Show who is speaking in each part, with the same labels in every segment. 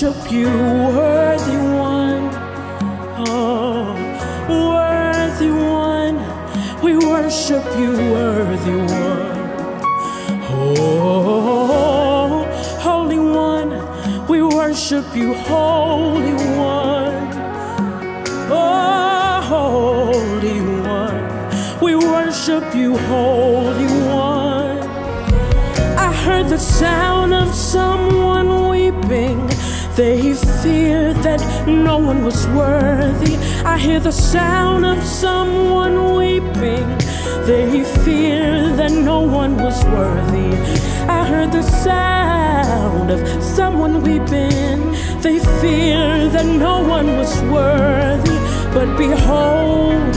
Speaker 1: worship you, worthy one. Oh, worthy one. We worship you, worthy one. Oh, holy one. We worship you, holy one. Oh, Holy One, we worship you, Holy One. I heard the sound. They feared that no one was worthy. I hear the sound of someone weeping. They feared that no one was worthy. I heard the sound of someone weeping. They feared that no one was worthy. But behold,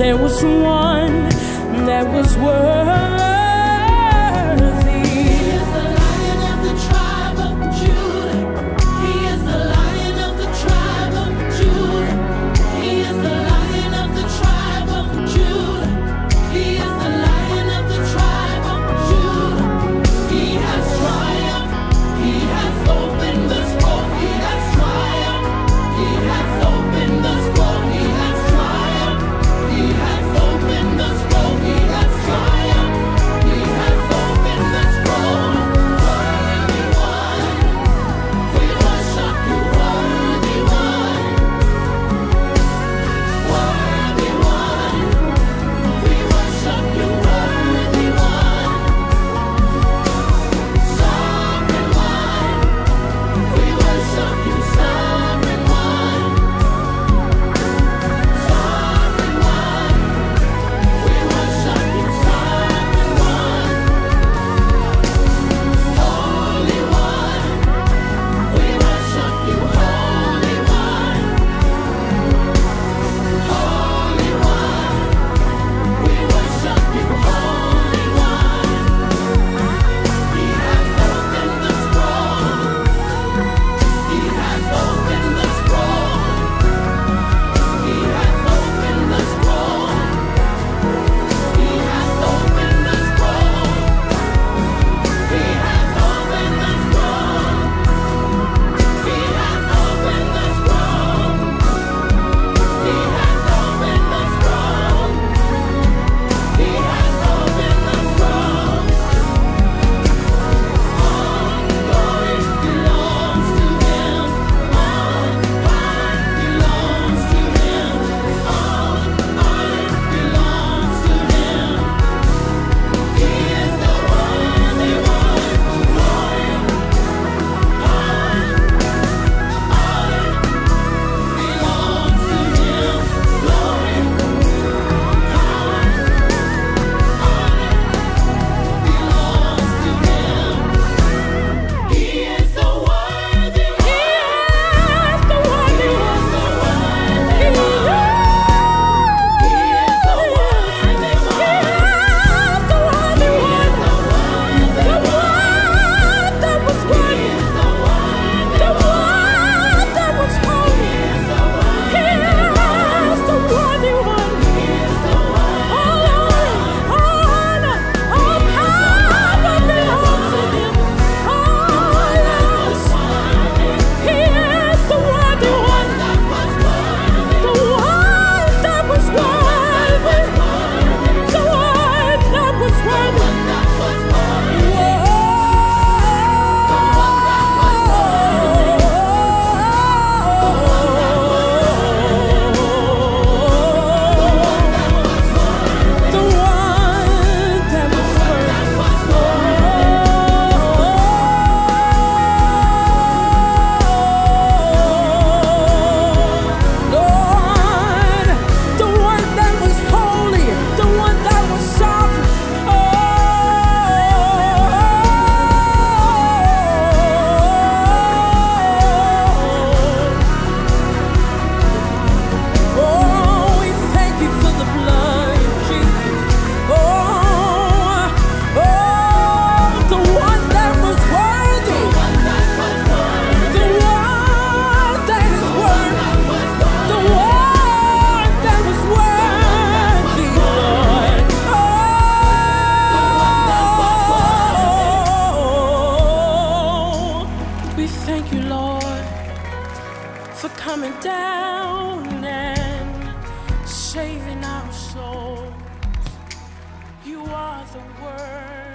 Speaker 1: there was one that was worthy. Down and saving our souls. You are the Word.